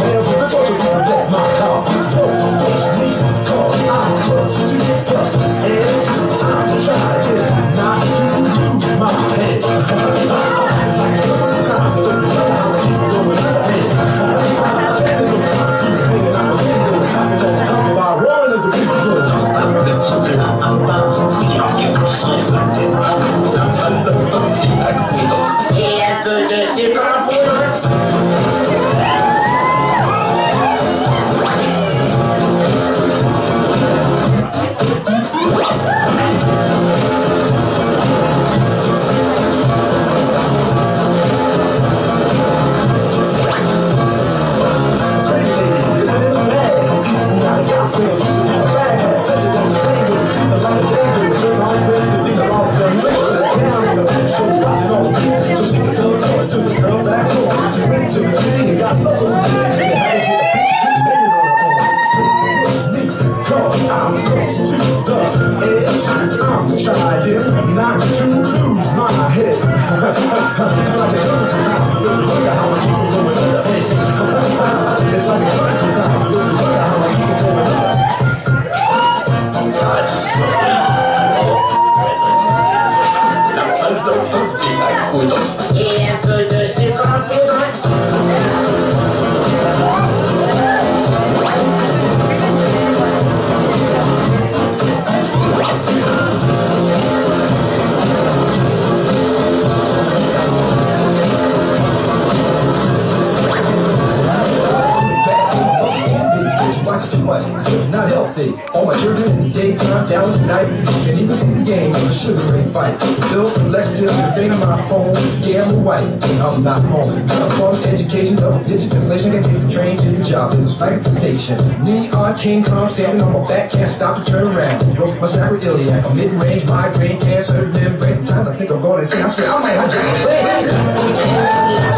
America. To The edge I'm trying not to lose my head. it's like a curse, it's like a curse, it's like a curse. See the game of a sugar ray fight. Bill collector, the thing on my phone, scare my wife. And I'm not home. Got a bum education, double digit inflation. I take the train to the job. There's a strike at the station. Me on King Kong, standing on my back, can't stop to turn around. Broke my sacroiliac, a mid-range migraine, cancer, membrane. Sometimes I think I'm going insane. I swear I might hijack a plane.